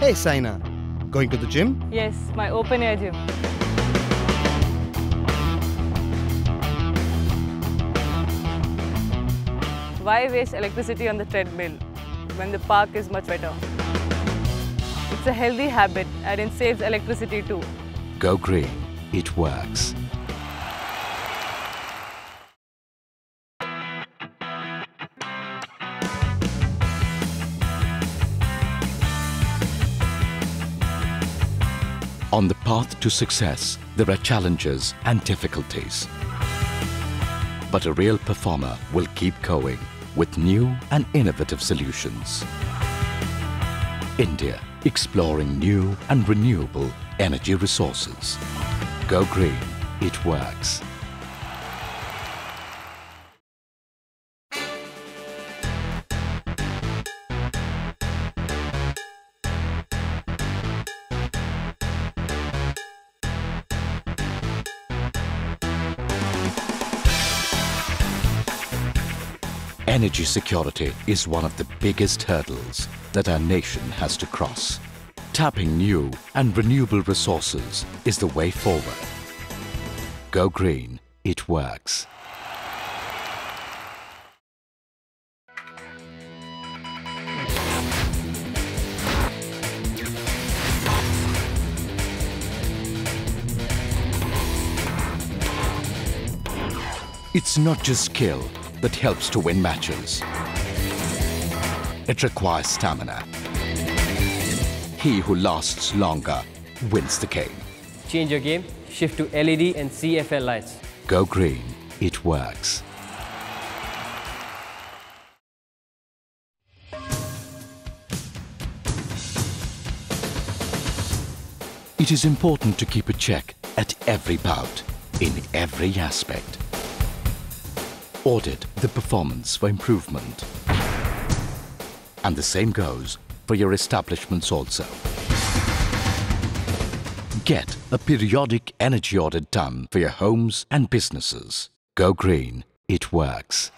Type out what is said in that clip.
Hey, Saina. Going to the gym? Yes, my open air gym. Why waste electricity on the treadmill when the park is much better? It's a healthy habit and it saves electricity too. Go green. It works. On the path to success, there are challenges and difficulties. But a real performer will keep going with new and innovative solutions. India, exploring new and renewable energy resources. Go green, it works. Energy security is one of the biggest hurdles that our nation has to cross. Tapping new and renewable resources is the way forward. Go green, it works. It's not just skill that helps to win matches. It requires stamina. He who lasts longer wins the game. Change your game, shift to LED and CFL lights. Go green, it works. It is important to keep a check at every bout, in every aspect. Audit the performance for improvement. And the same goes for your establishments also. Get a periodic energy audit done for your homes and businesses. Go green, it works.